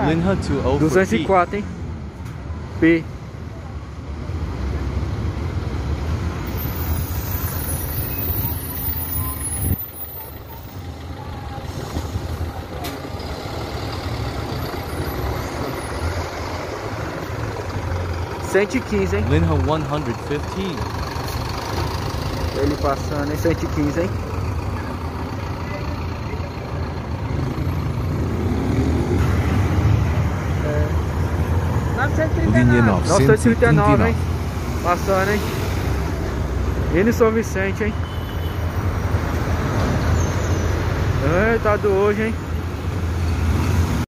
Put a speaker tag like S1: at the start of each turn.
S1: Linha 20
S2: 204, hein? P. Cento e quinze, hein?
S1: Linha 115
S2: Ele passando, hein? Cento e quinze, hein?
S1: Linha
S2: 939, hein?
S1: 939
S2: Passando, hein? Ele São Vicente, hein? Eita, do hoje, hein?